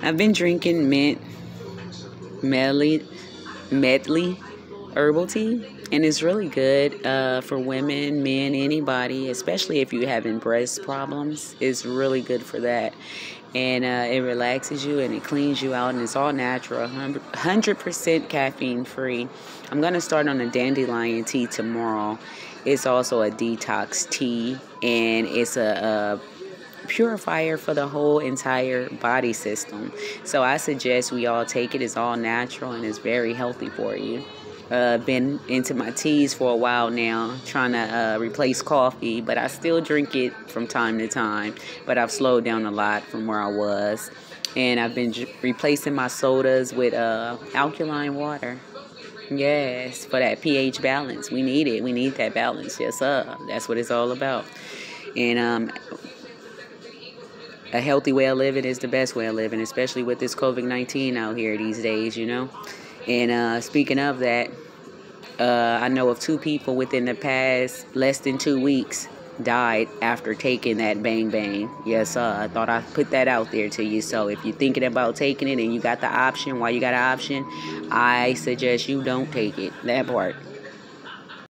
I've been drinking mint medley medley herbal tea and it's really good uh, for women men anybody especially if you're having breast problems. It's really good for that. And uh, it relaxes you and it cleans you out and it's all natural 100% caffeine free. I'm going to start on a dandelion tea tomorrow. It's also a detox tea and it's a, a purifier for the whole entire body system. So I suggest we all take it. It's all natural and it's very healthy for you. Uh, been into my teas for a while now, trying to uh, replace coffee, but I still drink it from time to time. But I've slowed down a lot from where I was, and I've been replacing my sodas with uh, alkaline water. Yes, for that pH balance, we need it. We need that balance. Yes, sir. That's what it's all about. And um, a healthy way of living is the best way of living, especially with this COVID 19 out here these days, you know. And uh, speaking of that, uh, I know of two people within the past less than two weeks died after taking that bang bang. Yes, uh, I thought I'd put that out there to you. So if you're thinking about taking it and you got the option, why you got an option, I suggest you don't take it. That part.